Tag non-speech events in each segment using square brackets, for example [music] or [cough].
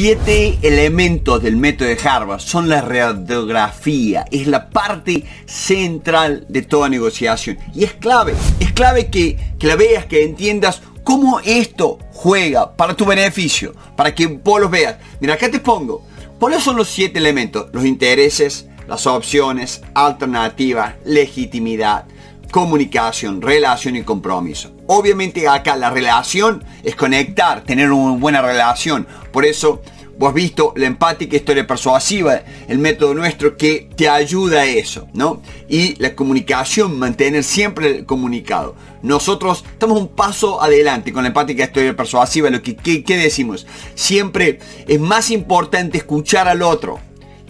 siete elementos del método de Harvard son la radiografía, es la parte central de toda negociación. Y es clave, es clave que, que la veas, que entiendas cómo esto juega para tu beneficio, para que vos los veas. Mira, acá te pongo, ¿cuáles son los siete elementos? Los intereses, las opciones, alternativas, legitimidad, comunicación, relación y compromiso. Obviamente acá la relación es conectar, tener una buena relación. Por eso vos visto la empática historia persuasiva, el método nuestro que te ayuda a eso, ¿no? Y la comunicación, mantener siempre el comunicado. Nosotros estamos un paso adelante con la empática historia persuasiva. Lo que, ¿qué decimos? Siempre es más importante escuchar al otro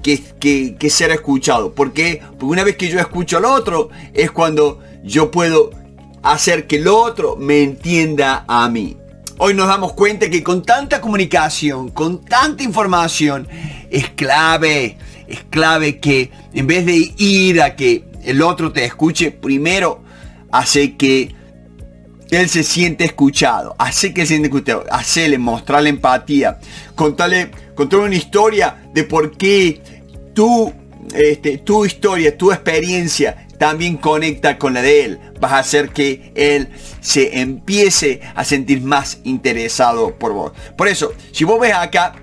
que, ser escuchado. Porque una vez que yo escucho al otro es cuando yo puedo hacer que el otro me entienda a mí. Hoy nos damos cuenta que con tanta comunicación, con tanta información, es clave, es clave que en vez de ir a que el otro te escuche, primero hace que él se siente escuchado, hace que se siente escuchado, hacerle, mostrarle empatía, contarle, contarle una historia de por qué tú, este, tu historia, tu experiencia también conecta con la de él. Vas a hacer que él se empiece a sentir más interesado por vos. Por eso, si vos ves acá,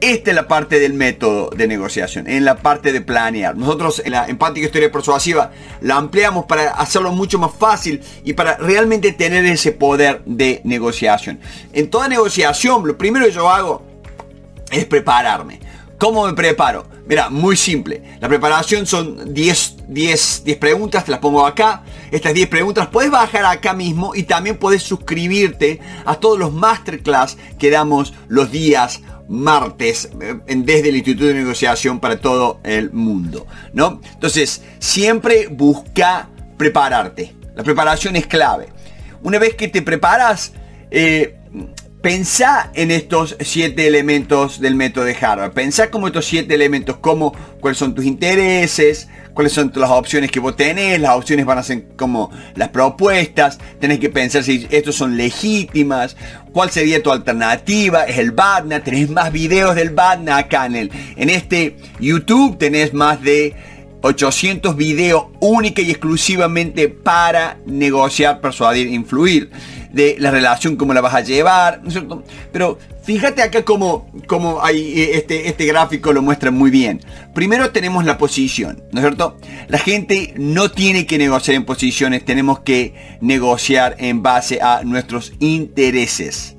esta es la parte del método de negociación, en la parte de planear. Nosotros en la empática historia persuasiva la ampliamos para hacerlo mucho más fácil y para realmente tener ese poder de negociación. En toda negociación, lo primero que yo hago es prepararme. ¿Cómo me preparo? Mira, muy simple. La preparación son 10, 10, 10 preguntas, te las pongo acá. Estas 10 preguntas puedes bajar acá mismo y también puedes suscribirte a todos los masterclass que damos los días martes eh, desde el Instituto de Negociación para todo el mundo. ¿no? Entonces, siempre busca prepararte. La preparación es clave. Una vez que te preparas, eh, Pensá en estos siete elementos del método de Harvard. Pensá como estos siete elementos, como cuáles son tus intereses, cuáles son las opciones que vos tenés, las opciones van a ser como las propuestas, tenés que pensar si estos son legítimas, cuál sería tu alternativa, es el BADNA, tenés más videos del BADNA acá en, el, en este YouTube, tenés más de 800 videos única y exclusivamente para negociar, persuadir, influir de la relación, cómo la vas a llevar, ¿no es cierto? Pero fíjate acá cómo, cómo hay, eh, este, este gráfico lo muestra muy bien. Primero tenemos la posición, ¿no es cierto? La gente no tiene que negociar en posiciones, tenemos que negociar en base a nuestros intereses.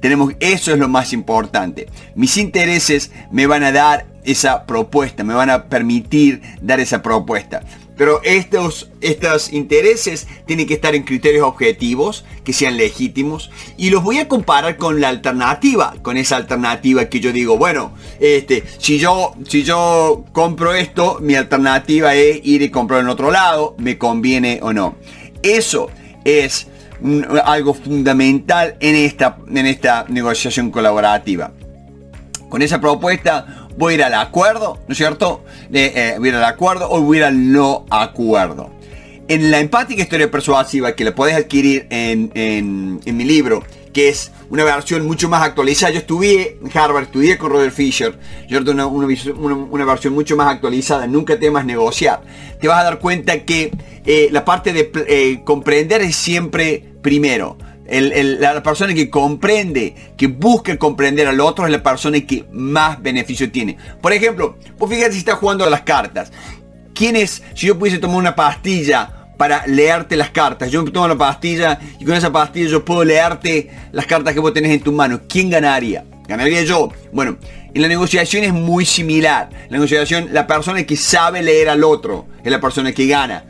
Tenemos, eso es lo más importante. Mis intereses me van a dar esa propuesta, me van a permitir dar esa propuesta. Pero estos, estos intereses tienen que estar en criterios objetivos, que sean legítimos. Y los voy a comparar con la alternativa, con esa alternativa que yo digo, bueno, este, si yo, si yo compro esto, mi alternativa es ir y comprar en otro lado, me conviene o no. Eso es algo fundamental en esta, en esta negociación colaborativa. Con esa propuesta voy a ir al acuerdo, ¿no es cierto? Eh, voy a ir al acuerdo o voy a ir al no acuerdo. En la empática historia persuasiva, que la podés adquirir en, en, mi libro, que es una versión mucho más actualizada. Yo estudié en Harvard, estudié con Robert Fisher, yo una, una, una, versión mucho más actualizada, nunca temas negociar. Te vas a dar cuenta que eh, la parte de eh, comprender es siempre primero la persona que comprende, que busca comprender al otro es la persona que más beneficio tiene. Por ejemplo, vos fíjate si estás jugando a las cartas. ¿Quién es, si yo pudiese tomar una pastilla para leerte las cartas. Yo tomo la pastilla y con esa pastilla yo puedo leerte las cartas que vos tenés en tu mano. ¿Quién ganaría? ¿Ganaría yo? Bueno, en la negociación es muy similar. La negociación, la persona que sabe leer al otro es la persona que gana.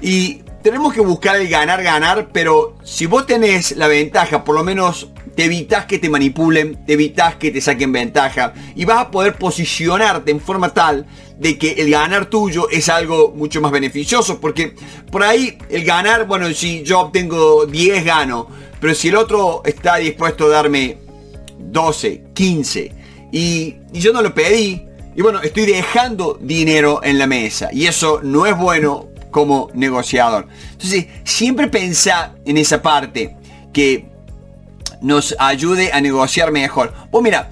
Y tenemos que buscar el ganar, ganar, pero si vos tenés la ventaja, por lo menos te evitas que te manipulen, te evitas que te saquen ventaja y vas a poder posicionarte en forma tal de que el ganar tuyo es algo mucho más beneficioso, porque por ahí el ganar, bueno, si yo obtengo 10 gano, pero si el otro está dispuesto a darme 12, 15 y, y yo no lo pedí, y bueno, estoy dejando dinero en la mesa y eso no es bueno como negociador. Entonces, siempre pensá en esa parte que nos ayude a negociar mejor. Pues mira,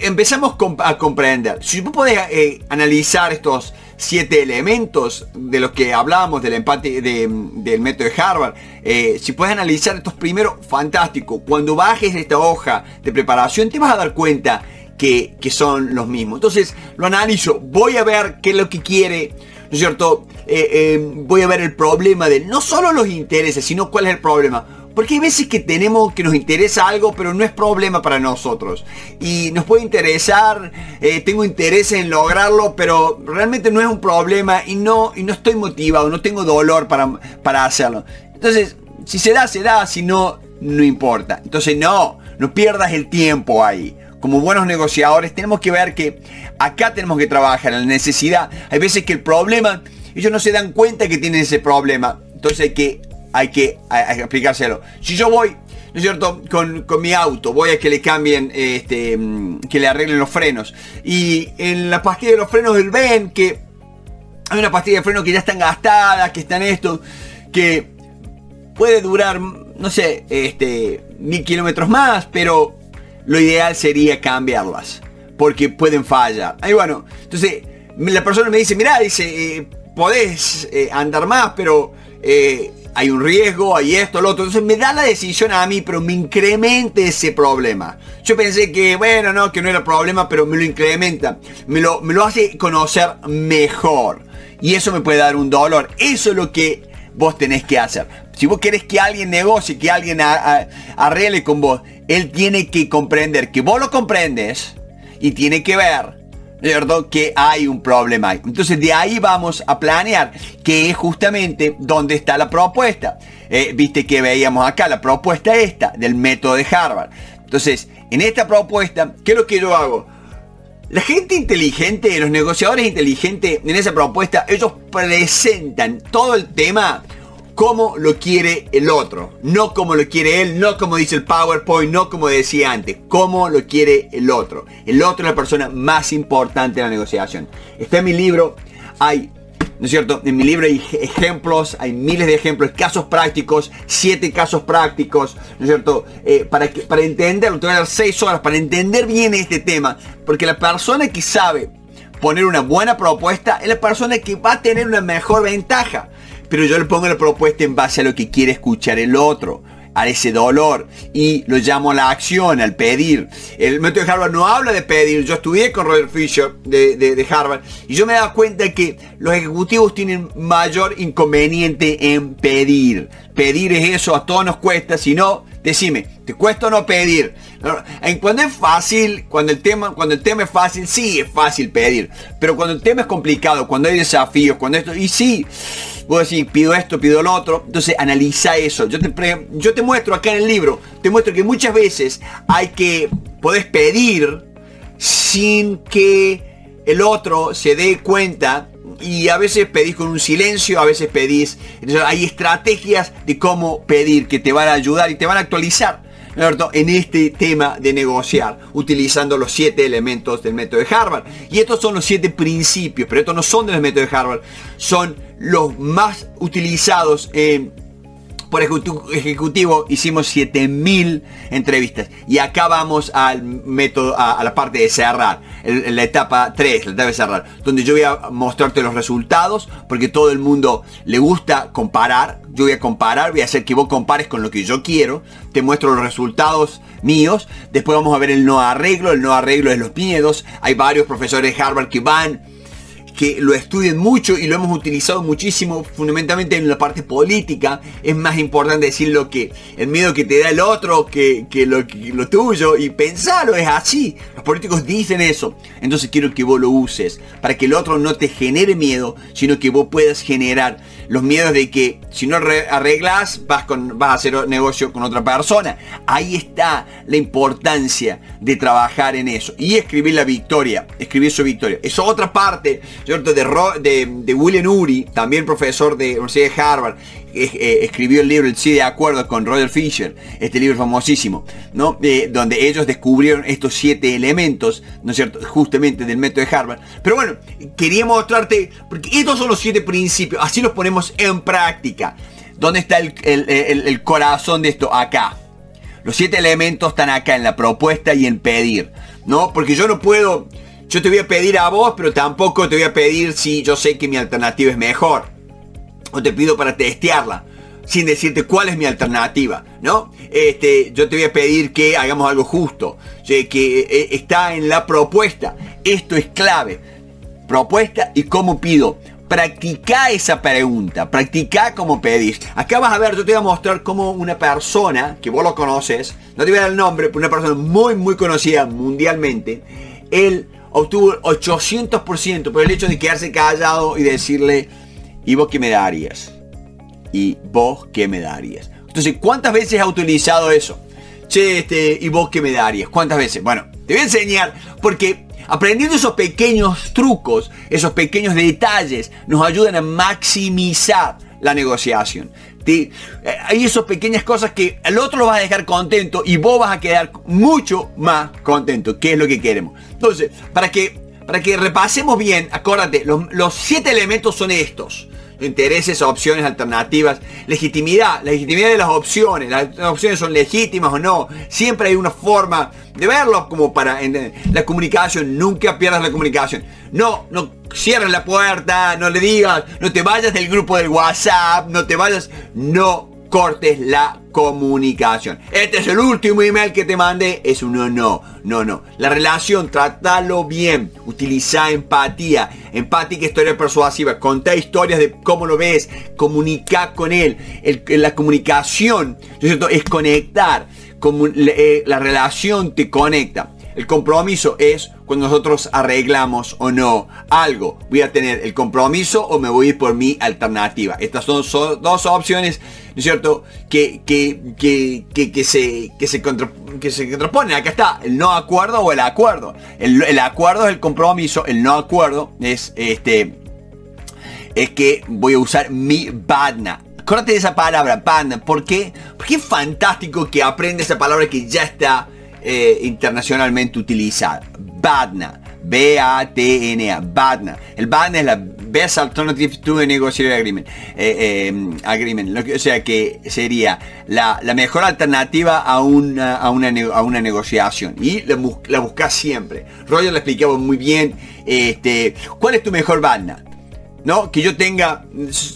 empezamos a comprender. Si vos podés eh, analizar estos siete elementos de los que hablábamos del empate del método de Harvard, eh, si puedes analizar estos primeros, fantástico. Cuando bajes esta hoja de preparación te vas a dar cuenta que, son los mismos. Entonces lo analizo, voy a ver qué es lo que quiere, ¿no es cierto? Eh, voy a ver el problema de no solo los intereses, sino cuál es el problema. Porque hay veces que tenemos que nos interesa algo, pero no es problema para nosotros. Y nos puede interesar, eh, tengo interés en lograrlo, pero realmente no es un problema y no, y no estoy motivado, no tengo dolor para, para hacerlo. Entonces, si se da, se da, si no, no importa. Entonces, no, no pierdas el tiempo ahí. Como buenos negociadores tenemos que ver que acá tenemos que trabajar en la necesidad. Hay veces que el problema, ellos no se dan cuenta que tienen ese problema. Entonces hay que hay que, explicárselo. Si yo voy, ¿no es cierto? Con, mi auto, voy a que le cambien, este, mm, que le arreglen los frenos. Y en la pastilla de los frenos él ven que hay una pastilla de freno que ya están gastadas, que están esto, que puede durar, no sé, este, mil kilómetros más, pero lo ideal sería cambiarlas, porque pueden fallar. Ahí bueno, entonces la persona me dice, mira, dice, eh, podés eh, andar más, pero eh, hay un riesgo, hay esto, lo otro. Entonces me da la decisión a mí, pero me incrementa ese problema. Yo pensé que, bueno, no, que no era problema, pero me lo incrementa. Me lo, me lo hace conocer mejor. Y eso me puede dar un dolor. Eso es lo que vos tenés que hacer. Si vos querés que alguien negocie, que alguien arregle con vos, él tiene que comprender que vos lo comprendes y tiene que ver ¿cierto? Que hay un problema Entonces de ahí vamos a planear que es justamente donde está la propuesta. Eh, viste que veíamos acá la propuesta esta del método de Harvard. Entonces, en esta propuesta, ¿qué es lo que yo hago? La gente inteligente, los negociadores inteligentes en esa propuesta, ellos presentan todo el tema como lo quiere el otro, no como lo quiere él, no como dice el PowerPoint, no como decía antes, como lo quiere el otro. El otro es la persona más importante en la negociación. Está en mi libro, hay, ¿no es cierto? En mi libro hay ejemplos, hay miles de ejemplos, casos prácticos, siete casos prácticos, ¿no es cierto? Eh, para, que, para entenderlo, te voy a dar seis horas para entender bien este tema, porque la persona que sabe poner una buena propuesta es la persona que va a tener una mejor ventaja pero yo le pongo la propuesta en base a lo que quiere escuchar el otro, a ese dolor y lo llamo a la acción, al pedir. El método de Harvard no habla de pedir. Yo estudié con Robert Fisher de, de, Harvard y yo me he dado cuenta que los ejecutivos tienen mayor inconveniente en pedir. Pedir es eso, a todos nos cuesta, si no, decime, ¿te cuesta o no pedir? Cuando es fácil, cuando el tema, cuando el tema es fácil, sí es fácil pedir. Pero cuando el tema es complicado, cuando hay desafíos, cuando esto, y sí, vos decís, pido esto, pido lo otro. Entonces analiza eso. Yo te, yo te muestro acá en el libro, te muestro que muchas veces hay que, podés pedir sin que el otro se dé cuenta y a veces pedís con un silencio, a veces pedís. Hay estrategias de cómo pedir que te van a ayudar y te van a actualizar en este tema de negociar, utilizando los siete elementos del método de Harvard. Y estos son los siete principios, pero estos no son del método de Harvard, son los más utilizados en por ejecutivo hicimos 7000 entrevistas y acá vamos al método a, la parte de cerrar la etapa 3 la etapa cerrar donde yo voy a mostrarte los resultados porque todo el mundo le gusta comparar yo voy a comparar voy a hacer que vos compares con lo que yo quiero te muestro los resultados míos después vamos a ver el no arreglo el no arreglo es los miedos hay varios profesores de Harvard que van que lo estudien mucho y lo hemos utilizado muchísimo fundamentalmente en la parte política. Es más importante decir lo que el miedo que te da el otro que, lo, lo tuyo y pensarlo, es así. Los políticos dicen eso. Entonces quiero que vos lo uses para que el otro no te genere miedo, sino que vos puedas generar los miedos de que si no arreglas vas, con, vas a hacer negocio con otra persona. Ahí está la importancia de trabajar en eso y escribir la victoria, escribir su victoria. Es otra parte de, de, William Uri, también profesor de Universidad de Harvard, escribió el libro El sí de acuerdo con Roger Fisher, este libro famosísimo, ¿no? donde ellos descubrieron estos siete elementos, ¿no es cierto? Justamente del método de Harvard. Pero bueno, quería mostrarte, porque estos son los siete principios, así los ponemos en práctica. ¿Dónde está el, el corazón de esto? Acá. Los siete elementos están acá en la propuesta y en pedir. ¿no? Porque yo no puedo, yo te voy a pedir a vos, pero tampoco te voy a pedir si yo sé que mi alternativa es mejor. O te pido para testearla, sin decirte cuál es mi alternativa, ¿no? Este, yo te voy a pedir que hagamos algo justo, que eh, está en la propuesta. Esto es clave. Propuesta y cómo pido. Practica esa pregunta, practica como pedís. Acá vas a ver, yo te voy a mostrar cómo una persona, que vos lo conoces, no te voy a dar el nombre, pero una persona muy, muy conocida mundialmente, él obtuvo 800% por el hecho de quedarse callado y decirle, ¿y vos qué me darías? ¿Y vos qué me darías? Entonces, ¿cuántas veces ha utilizado eso? Che, este, ¿y vos qué me darías? ¿Cuántas veces? Bueno, te voy a enseñar porque aprendiendo esos pequeños trucos, esos pequeños detalles, nos ayudan a maximizar la negociación. Eh, hay esas pequeñas cosas que el otro lo va a dejar contento y vos vas a quedar mucho más contento, que es lo que queremos. Entonces, para que, para que repasemos bien, acuérdate, los, los siete elementos son estos intereses, opciones, alternativas, legitimidad, la legitimidad de las opciones, las opciones son legítimas o no, siempre hay una forma de verlo como para la comunicación, nunca pierdas la comunicación. No, no cierres la puerta, no le digas, no te vayas del grupo del WhatsApp, no te vayas, no cortes la comunicación. Este es el último email que te mandé. Es un no, no, no, no. La relación, trátalo bien. Utiliza empatía. Empática, historia persuasiva. Contá historias de cómo lo ves. Comunica con él. la comunicación cierto? es conectar. Como, eh, la relación te conecta. El compromiso es cuando nosotros arreglamos o no algo. Voy a tener el compromiso o me voy a ir por mi alternativa. Estas son, dos opciones, ¿no es cierto? Que, que, que, que, se, que, se que se contraponen. Acá está el no acuerdo o el acuerdo. El, acuerdo es el compromiso, el no acuerdo es este es que voy a usar mi badna. Acuérdate de esa palabra, badna. ¿Por qué? Porque es fantástico que aprenda esa palabra que ya está eh, internacionalmente utilizada. BATNA. B-A-T-N-A. BATNA. El BATNA es la Best Alternative to a Negotiation Agreement. Eh, eh, agreement. o sea que sería la, mejor alternativa a una, a una, a una negociación. Y la, la buscas siempre. Roger le explicaba muy bien. Este, ¿Cuál es tu mejor BATNA? ¿No? Que yo tenga.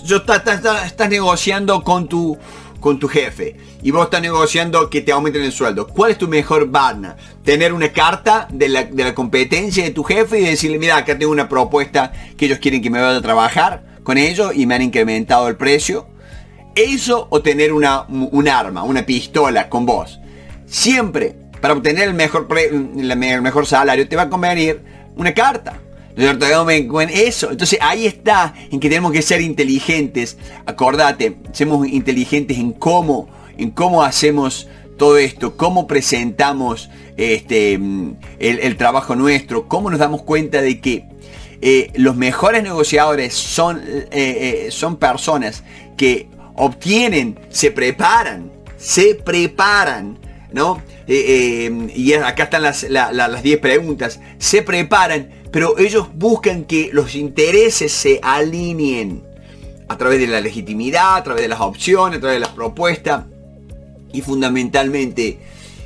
Yo estás negociando con tu con tu jefe y vos estás negociando que te aumenten el sueldo, ¿cuál es tu mejor barna? Tener una carta de la, competencia de tu jefe y decirle, mira, acá tengo una propuesta que ellos quieren que me vaya a trabajar con ellos y me han incrementado el precio. Eso o tener una, un arma, una pistola con vos. Siempre, para obtener el mejor, el mejor salario, te va a convenir una carta eso. Entonces ahí está en que tenemos que ser inteligentes. Acordate, seamos inteligentes en cómo, en cómo hacemos todo esto, cómo presentamos este, el, trabajo nuestro, cómo nos damos cuenta de que eh, los mejores negociadores son, eh, eh, son personas que obtienen, se preparan, se preparan, ¿no? y acá están las 10 preguntas, se preparan pero ellos buscan que los intereses se alineen a través de la legitimidad, a través de las opciones, a través de las propuestas y fundamentalmente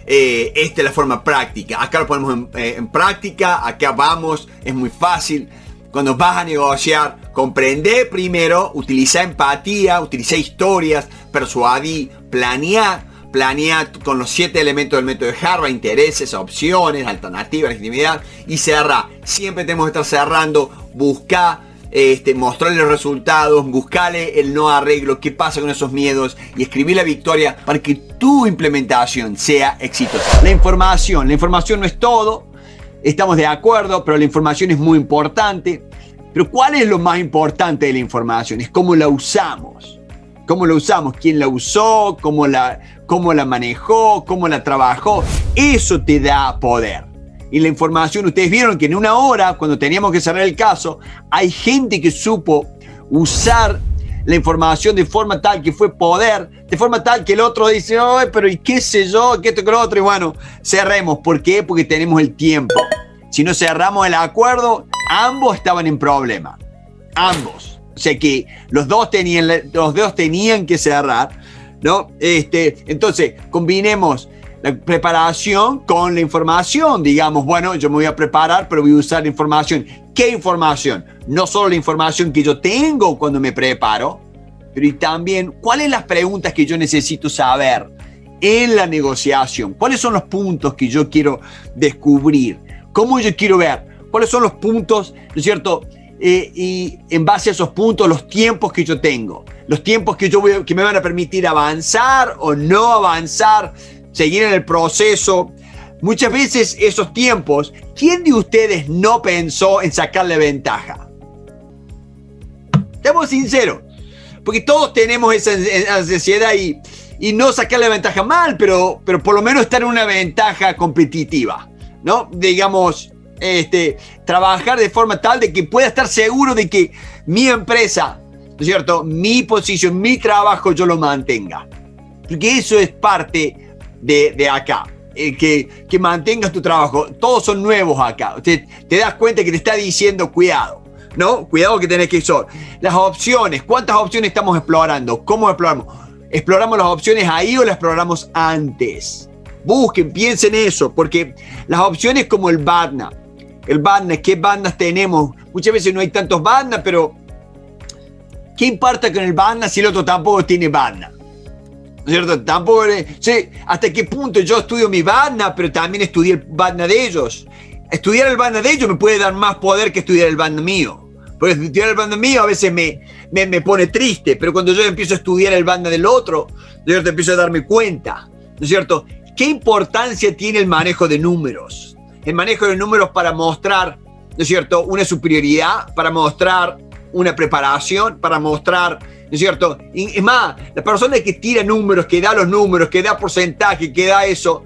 eh, esta es la forma práctica. Acá lo ponemos eh, en, práctica, acá vamos, es muy fácil. Cuando vas a negociar, comprende primero, utiliza empatía, utiliza historias, persuadí, planea planea con los siete elementos del método de Harvard, intereses, opciones, alternativas, legitimidad y cerra. Siempre tenemos que estar cerrando, busca, este, mostrarle los resultados, buscarle el no arreglo, qué pasa con esos miedos y escribir la victoria para que tu implementación sea exitosa. La información, la información no es todo, estamos de acuerdo, pero la información es muy importante. Pero ¿cuál es lo más importante de la información? Es cómo la usamos. ¿Cómo la usamos? ¿Quién la usó? ¿Cómo la, cómo la manejó, cómo la trabajó. Eso te da poder. Y la información, ustedes vieron que en una hora, cuando teníamos que cerrar el caso, hay gente que supo usar la información de forma tal que fue poder, de forma tal que el otro dice, Ay, pero ¿y qué sé yo? ¿Qué esto que lo otro? Y bueno, cerremos. ¿Por qué? Porque tenemos el tiempo. Si no cerramos el acuerdo, ambos estaban en problema. Ambos. O sea que los dos tenían, los dos tenían que cerrar ¿no? Este, entonces, combinemos La preparación con la información, digamos, bueno, yo me voy a preparar, pero voy a usar información. ¿Qué información? No solo la información que yo tengo cuando me preparo, pero y también cuáles las preguntas que yo necesito saber en la negociación. ¿Cuáles son los puntos que yo quiero descubrir? ¿Cómo yo quiero ver? ¿Cuáles son los puntos, ¿no es cierto? Eh, y en base a esos puntos, los tiempos que yo tengo, los tiempos que, yo voy, que me van a permitir avanzar o no avanzar, seguir en el proceso. Muchas veces esos tiempos, ¿quién de ustedes no pensó en sacarle ventaja? Estamos sinceros, porque todos tenemos esa, ansiedad y, y no sacarle ventaja mal, pero, pero por lo menos estar en una ventaja competitiva, ¿no? Digamos, este, trabajar de forma tal de que pueda estar seguro de que mi empresa, ¿no es cierto? Mi posición, mi trabajo yo lo mantenga. Porque eso es parte de, de acá. Eh, que, que mantengas tu trabajo. Todos son nuevos acá. Te, das cuenta que te está diciendo cuidado. ¿No? Cuidado que tenés que ir Las opciones. ¿Cuántas opciones estamos explorando? ¿Cómo exploramos? ¿Exploramos las opciones ahí o las exploramos antes? Busquen, piensen eso, porque las opciones como el Barna, el banda, qué bandas tenemos. Muchas veces no hay tantos bandas, pero ¿qué importa con el banda si el otro tampoco tiene banda? ¿No es cierto? Tampoco sé hasta qué punto yo estudio mi banda, pero también estudié el banda de ellos. Estudiar el banda de ellos me puede dar más poder que estudiar el banda mío. Porque estudiar el banda mío a veces me, me, me, pone triste, pero cuando yo empiezo a estudiar el banda del otro, yo empiezo a darme cuenta, ¿no es cierto? ¿Qué importancia tiene el manejo de números? el manejo de números para mostrar, ¿no es cierto?, una superioridad, para mostrar una preparación, para mostrar, ¿no es cierto? Y, es más, la persona que tira números, que da los números, que da porcentaje, que da eso,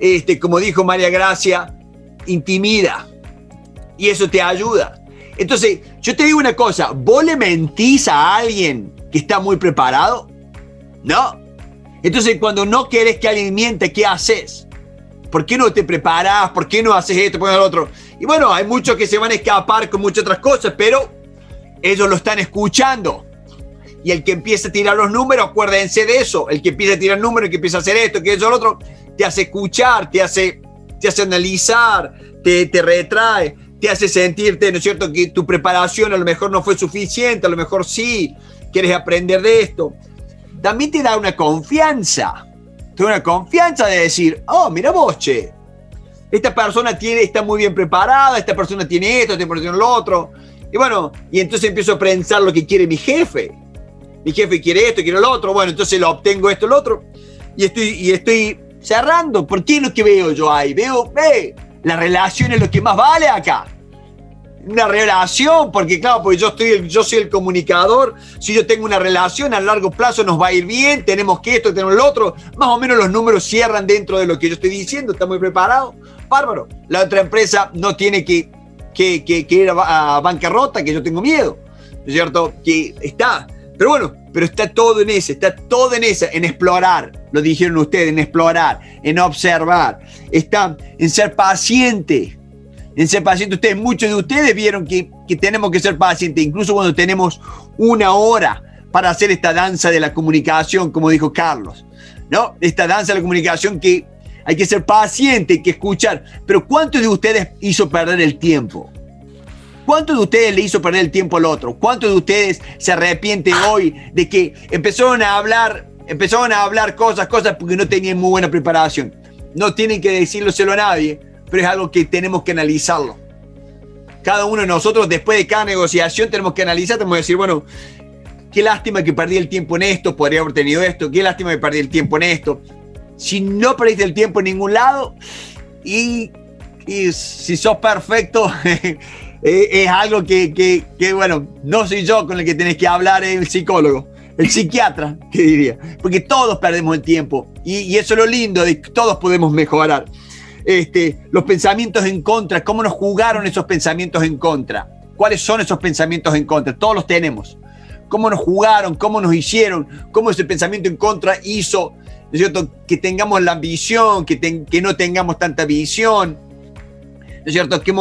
este, como dijo María Gracia, intimida. Y eso te ayuda. Entonces, yo te digo una cosa, ¿vos le mentís a alguien que está muy preparado? No. Entonces, cuando no querés que alguien miente, ¿qué haces? ¿Por qué no te preparas? ¿Por qué no haces esto? ¿Por qué no lo otro? Y bueno, hay muchos que se van a escapar con muchas otras cosas, pero ellos lo están escuchando. Y el que empieza a tirar los números, acuérdense de eso. El que empieza a tirar números, el que empieza a hacer esto, que eso, lo otro, te hace escuchar, te hace, te hace analizar, te, te retrae, te hace sentirte, ¿no es cierto?, que tu preparación a lo mejor no fue suficiente, a lo mejor sí, quieres aprender de esto. También te da una confianza tengo una confianza de decir, oh, mira vos, esta persona tiene, está muy bien preparada, esta persona tiene esto, esta persona tiene lo otro. Y bueno, y entonces empiezo a pensar lo que quiere mi jefe. Mi jefe quiere esto, quiere lo otro. Bueno, entonces lo obtengo esto, lo otro. Y estoy, y estoy cerrando. ¿Por qué es lo que veo yo ahí? Veo, ve, la relación es lo que más vale acá una relación, porque claro, porque yo, estoy, yo soy el comunicador, si yo tengo una relación a largo plazo nos va a ir bien, tenemos que esto, tenemos lo otro, más o menos los números cierran dentro de lo que yo estoy diciendo, está muy preparado, bárbaro. La otra empresa no tiene que, que, que, ir a, bancarrota, que yo tengo miedo, ¿no es cierto? Que está, pero bueno, pero está todo en ese, está todo en esa, en explorar, lo dijeron ustedes, en explorar, en observar, está en ser paciente, en ser paciente. Ustedes, muchos de ustedes vieron que, tenemos que ser pacientes, incluso cuando tenemos una hora para hacer esta danza de la comunicación, como dijo Carlos. ¿No? Esta danza de la comunicación que hay que ser paciente, hay que escuchar. Pero ¿cuántos de ustedes hizo perder el tiempo? ¿Cuántos de ustedes le hizo perder el tiempo al otro? ¿Cuántos de ustedes se arrepienten hoy de que empezaron a hablar, empezaron a hablar cosas, cosas porque no tenían muy buena preparación? No tienen que decírselo a nadie, pero es algo que tenemos que analizarlo. Cada uno de nosotros, después de cada negociación, tenemos que analizar, tenemos que decir, bueno, qué lástima que perdí el tiempo en esto, podría haber tenido esto, qué lástima que perdí el tiempo en esto. Si no perdiste el tiempo en ningún lado y, si sos perfecto, [laughs] es algo que, que, bueno, no soy yo con el que tenés que hablar, es el psicólogo, el [laughs] psiquiatra, que diría, porque todos perdemos el tiempo y, y eso es lo lindo de que todos podemos mejorar. Este, los pensamientos en contra, cómo nos jugaron esos pensamientos en contra, cuáles son esos pensamientos en contra, todos los tenemos, cómo nos jugaron, cómo nos hicieron, cómo ese pensamiento en contra hizo ¿no cierto? que tengamos la ambición, que, que no tengamos tanta visión, ¿no es cierto? Que,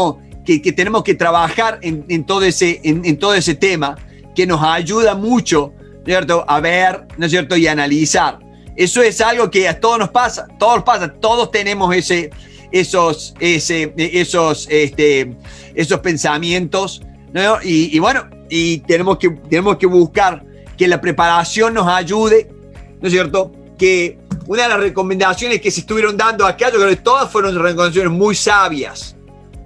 que, tenemos que trabajar en, todo ese, en, todo ese tema que nos ayuda mucho, ¿no cierto? A ver, ¿no es cierto? Y analizar. Eso es algo que a todos nos pasa, todos pasa, todos tenemos ese, esos, ese, esos, este, esos pensamientos, ¿no? y, bueno, y tenemos que, tenemos que buscar que la preparación nos ayude, ¿no es cierto? Que una de las recomendaciones que se estuvieron dando acá, yo creo que todas fueron recomendaciones muy sabias,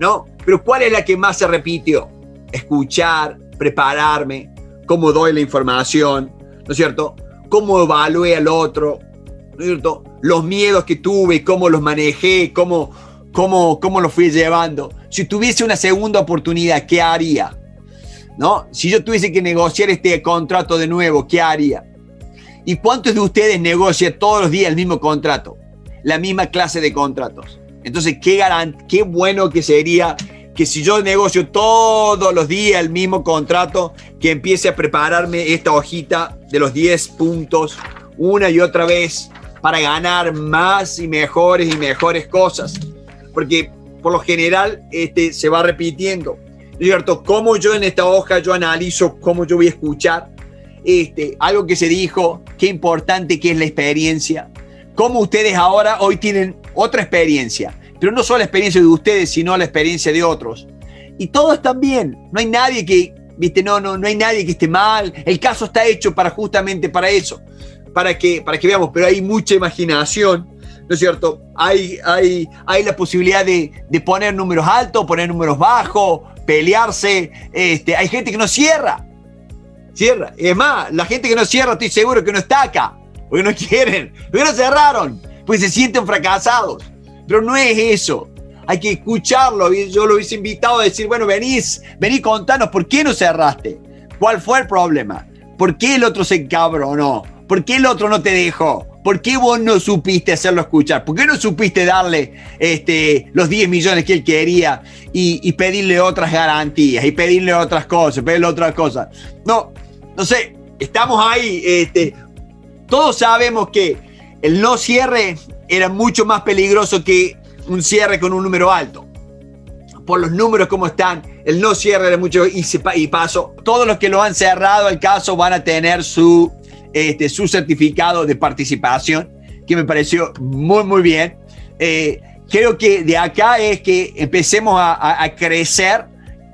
¿no? Pero ¿cuál es la que más se repitió? Escuchar, prepararme, cómo doy la información, ¿no es cierto? Cómo evalué al otro, ¿no es cierto? Los miedos que tuve, cómo los manejé, cómo, cómo, cómo los fui llevando. Si tuviese una segunda oportunidad, ¿qué haría? ¿No? Si yo tuviese que negociar este contrato de nuevo, ¿qué haría? ¿Y cuántos de ustedes negocian todos los días el mismo contrato? La misma clase de contratos. Entonces, qué, garant qué bueno que sería que si yo negocio todos los días el mismo contrato, que empiece a prepararme esta hojita de los 10 puntos una y otra vez para ganar más y mejores y mejores cosas. Porque por lo general este, se va repitiendo. ¿Cierto? Cómo yo en esta hoja yo analizo cómo yo voy a escuchar. Este, algo que se dijo, qué importante que es la experiencia. Cómo ustedes ahora hoy tienen otra experiencia. Pero no solo la experiencia de ustedes, sino la experiencia de otros. Y todos están bien. No hay nadie que, viste, no, no, no hay nadie que esté mal. El caso está hecho para justamente para eso. Para que, para que veamos, pero hay mucha imaginación ¿no es cierto? Hay, hay, hay la posibilidad de, de, poner números altos, poner números bajos, pelearse. Este, hay gente que no cierra. Cierra. Es más, la gente que no cierra, estoy seguro que no está acá. Porque no quieren. Porque no cerraron. Pues se sienten fracasados. Pero no es eso. Hay que escucharlo. Yo lo hubiese invitado a decir, bueno, venís, vení, contanos, ¿por qué no cerraste? ¿Cuál fue el problema? ¿Por qué el otro se encabronó? ¿Por qué el otro no te dejó? ¿Por qué vos no supiste hacerlo escuchar? ¿Por qué no supiste darle este, los 10 millones que él quería y, pedirle otras garantías y pedirle otras cosas, pedirle otras cosas? No, no sé, estamos ahí. Este, todos sabemos que el no cierre era mucho más peligroso que un cierre con un número alto. Por los números como están, el no cierre era mucho y, y paso. Todos los que lo han cerrado el caso van a tener su este, su certificado de participación, que me pareció muy, muy bien. Eh, creo que de acá es que empecemos a, crecer,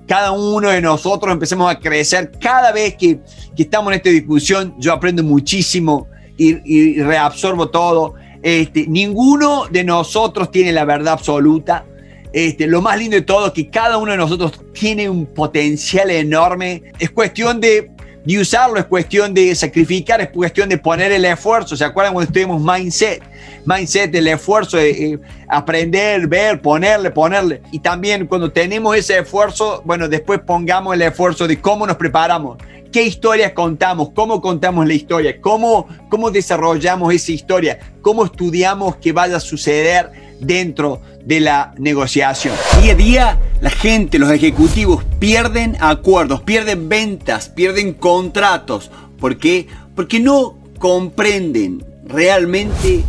cada uno de nosotros empecemos a crecer cada vez que, que estamos en esta discusión. Yo aprendo muchísimo y, reabsorbo todo. Este, ninguno de nosotros tiene la verdad absoluta. Este, lo más lindo de todo es que cada uno de nosotros tiene un potencial enorme. Es cuestión de de usarlo, es cuestión de sacrificar, es cuestión de poner el esfuerzo. ¿Se acuerdan cuando estuvimos mindset? Mindset, el esfuerzo de eh, aprender, ver, ponerle, ponerle. Y también cuando tenemos ese esfuerzo, bueno, después pongamos el esfuerzo de cómo nos preparamos, qué historias contamos, cómo contamos la historia, cómo, cómo desarrollamos esa historia, cómo estudiamos que vaya a suceder dentro de la negociación. Día a día la gente, los ejecutivos pierden acuerdos, pierden ventas, pierden contratos. ¿Por qué? Porque no comprenden realmente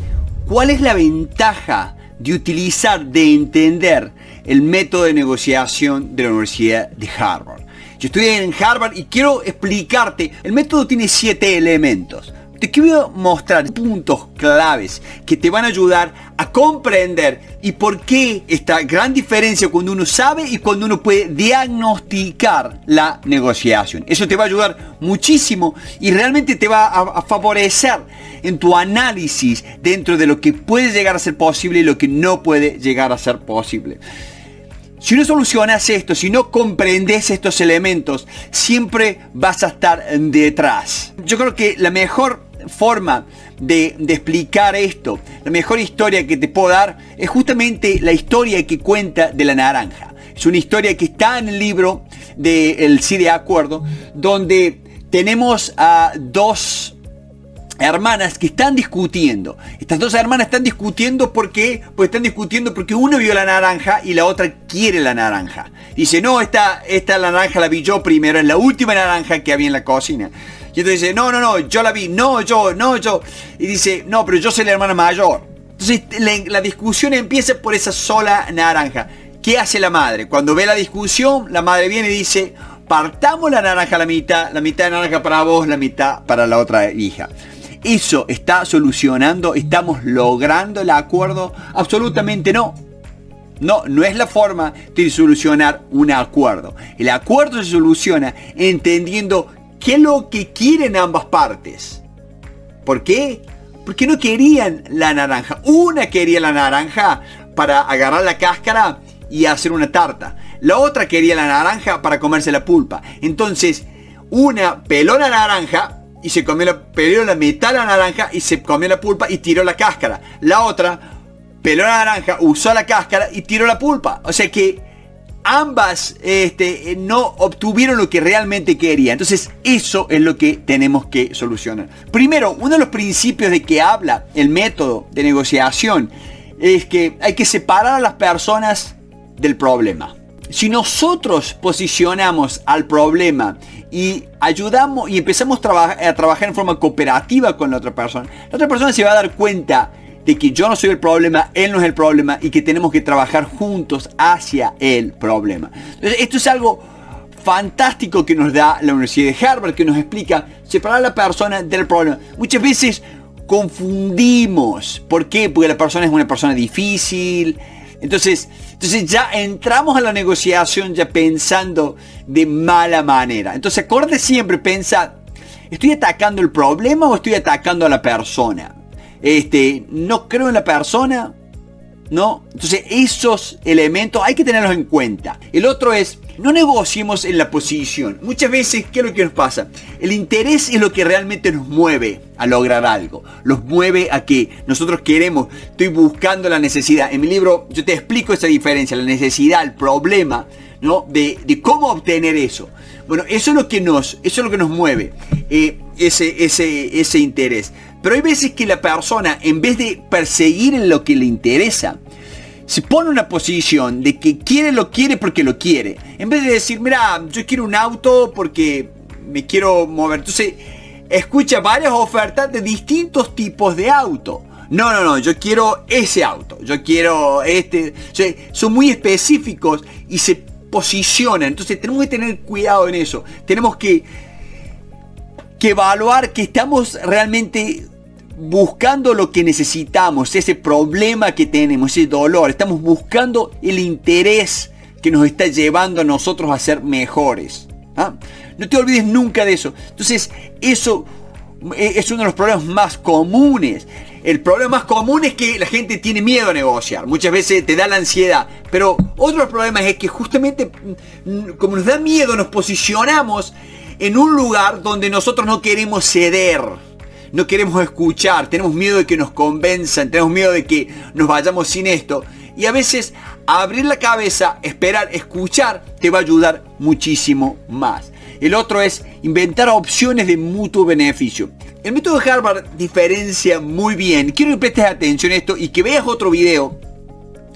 cuál es la ventaja de utilizar, de entender el método de negociación de la Universidad de Harvard. Yo estudié en Harvard y quiero explicarte, el método tiene siete elementos. Te quiero mostrar puntos claves que te van a ayudar a comprender y por qué esta gran diferencia cuando uno sabe y cuando uno puede diagnosticar la negociación. Eso te va a ayudar muchísimo y realmente te va a, favorecer en tu análisis dentro de lo que puede llegar a ser posible y lo que no puede llegar a ser posible. Si no solucionas esto, si no comprendes estos elementos, siempre vas a estar detrás. Yo creo que la mejor forma de, explicar esto, la mejor historia que te puedo dar es justamente la historia que cuenta de la naranja. Es una historia que está en el libro del de Sí de Acuerdo, donde tenemos a dos hermanas que están discutiendo. Estas dos hermanas están discutiendo porque, pues están discutiendo porque una vio la naranja y la otra quiere la naranja. Dice, no, esta, esta naranja la vi yo primero, es la última naranja que había en la cocina. Y entonces dice, no, no, no, yo la vi, no, yo, no, yo. Y dice, no, pero yo soy la hermana mayor. Entonces la, discusión empieza por esa sola naranja. ¿Qué hace la madre? Cuando ve la discusión, la madre viene y dice, partamos la naranja a la mitad, la mitad de naranja para vos, la mitad para la otra hija. ¿Eso está solucionando? ¿Estamos logrando el acuerdo? Absolutamente no. No, no es la forma de solucionar un acuerdo. El acuerdo se soluciona entendiendo qué es lo que quieren ambas partes. ¿Por qué? Porque no querían la naranja. Una quería la naranja para agarrar la cáscara y hacer una tarta. La otra quería la naranja para comerse la pulpa. Entonces, una peló la naranja y se comió la, peló la mitad de la naranja y se comió la pulpa y tiró la cáscara. La otra peló la naranja, usó la cáscara y tiró la pulpa. O sea que ambas este, no obtuvieron lo que realmente querían. Entonces eso es lo que tenemos que solucionar. Primero, uno de los principios de que habla el método de negociación es que hay que separar a las personas del problema. Si nosotros posicionamos al problema y ayudamos y empezamos a, trabajar en forma cooperativa con la otra persona, la otra persona se va a dar cuenta de que yo no soy el problema, él no es el problema y que tenemos que trabajar juntos hacia el problema. Entonces, esto es algo fantástico que nos da la Universidad de Harvard, que nos explica separar a la persona del problema. Muchas veces confundimos. ¿Por qué? Porque la persona es una persona difícil. Entonces, entonces ya entramos a la negociación ya pensando de mala manera. Entonces acorde siempre, pensa, ¿estoy atacando el problema o estoy atacando a la persona? Este, no creo en la persona, ¿no? Entonces esos elementos hay que tenerlos en cuenta. El otro es, no negociemos en la posición. Muchas veces, ¿qué es lo que nos pasa? El interés es lo que realmente nos mueve a lograr algo. Nos mueve a que nosotros queremos, estoy buscando la necesidad. En mi libro yo te explico esa diferencia, la necesidad, el problema, ¿no? De, cómo obtener eso. Bueno, eso es lo que nos, eso es lo que nos mueve, eh, ese, ese, ese interés. Pero hay veces que la persona, en vez de perseguir en lo que le interesa, se pone una posición de que quiere lo quiere porque lo quiere. En vez de decir, mira, yo quiero un auto porque me quiero mover. Entonces, escucha varias ofertas de distintos tipos de auto. No, no, no, yo quiero ese auto. Yo quiero este. son muy específicos y se posicionan. Entonces, tenemos que tener cuidado en eso. Tenemos que que evaluar que estamos realmente buscando lo que necesitamos, ese problema que tenemos, ese dolor. Estamos buscando el interés que nos está llevando a nosotros a ser mejores. ¿ah? No te olvides nunca de eso. Entonces, eso e, es uno de los problemas más comunes. El problema más común es que la gente tiene miedo a negociar. Muchas veces te da la ansiedad. Pero otro problema es que justamente mm, como nos da miedo nos posicionamos en un lugar donde nosotros no queremos ceder, no queremos escuchar, tenemos miedo de que nos convenzan, tenemos miedo de que nos vayamos sin esto. Y a veces abrir la cabeza, esperar, escuchar, te va a ayudar muchísimo más. El otro es inventar opciones de mutuo beneficio. El método de Harvard diferencia muy bien. Quiero que prestes atención a esto y que veas otro video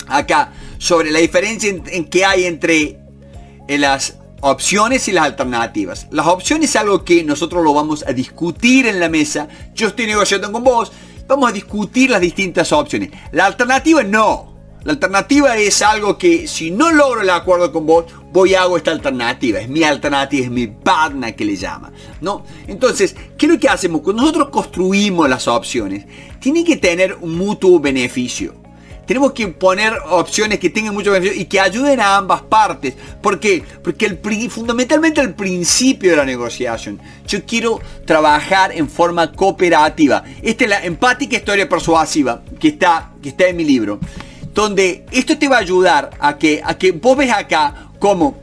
acá sobre la diferencia en, que hay entre las opciones y las alternativas. Las opciones es algo que nosotros lo vamos a discutir en la mesa. Yo estoy negociando con vos. Vamos a discutir las distintas opciones. La alternativa no. La alternativa es algo que si no logro el acuerdo con vos, voy a hago esta alternativa. Es mi alternativa, es mi partner que le llama. ¿no? Entonces, ¿qué es lo que hacemos? Cuando nosotros construimos las opciones, tiene que tener un mutuo beneficio tenemos que poner opciones que tengan mucho beneficio y que ayuden a ambas partes. ¿Por qué? Porque el, fundamentalmente el principio de la negociación. Yo quiero trabajar en forma cooperativa. Esta es la empática historia persuasiva que está, que está en mi libro. Donde esto te va a ayudar a que, a que vos ves acá cómo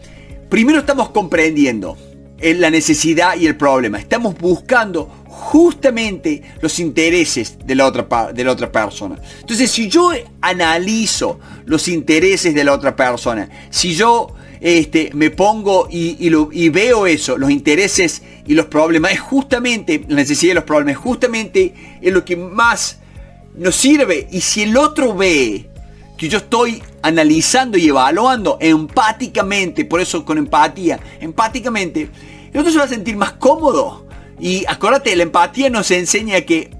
primero estamos comprendiendo la necesidad y el problema. Estamos buscando justamente los intereses de la otra, de la otra persona. Entonces, si yo analizo los intereses de la otra persona, si yo este, me pongo y, lo, veo eso, los intereses y los problemas, es justamente la necesidad de los problemas, es justamente es lo que más nos sirve. Y si el otro ve que yo estoy analizando y evaluando empáticamente, por eso con empatía, empáticamente, el otro se va a sentir más cómodo y acuérdate, la empatía nos enseña que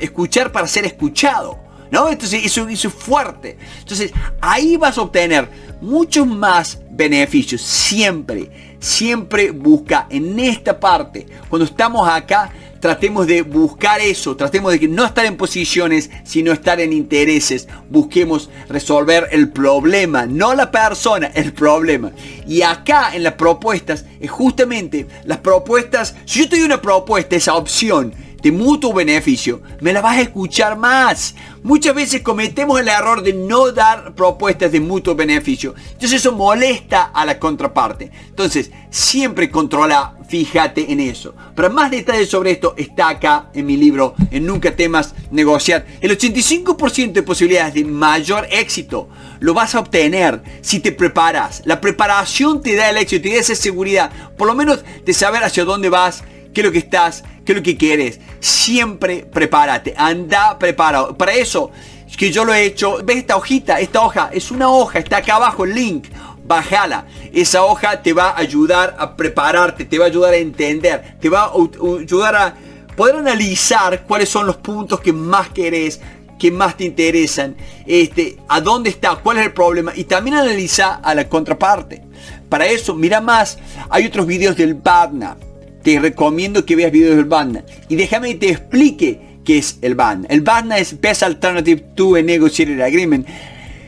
escuchar para ser escuchado. ¿No? Entonces eso, es fuerte. Entonces ahí vas a obtener muchos más beneficios. Siempre, siempre busca en esta parte, cuando estamos acá, tratemos de buscar eso, tratemos de que no estar en posiciones, sino estar en intereses. Busquemos resolver el problema, no la persona, el problema. Y acá en las propuestas, es justamente las propuestas, si yo te doy una propuesta, esa opción, de mutuo beneficio, me la vas a escuchar más. Muchas veces cometemos el error de no dar propuestas de mutuo beneficio. Entonces eso molesta a la contraparte. Entonces, siempre controla, fíjate en eso. Para más detalles sobre esto está acá en mi libro, en Nunca temas negociar. El 85% de posibilidades de mayor éxito lo vas a obtener si te preparas. La preparación te da el éxito, te da esa seguridad, por lo menos de saber hacia dónde vas, qué es lo que estás, qué es lo que quieres. Siempre prepárate, anda preparado. Para eso, que yo lo he hecho, ves esta hojita, esta hoja, es una hoja, está acá abajo el link. Bájala. Esa hoja te va a ayudar a prepararte, te va a ayudar a entender, te va a ayudar a poder analizar cuáles son los puntos que más querés, que más te interesan, este, a dónde está, cuál es el problema y también analiza a la contraparte. Para eso, mira más, hay otros videos del Badna te recomiendo que veas videos del BANA. Y déjame que te explique qué es el BANA. El BANA es Best Alternative to a Negotiated Agreement.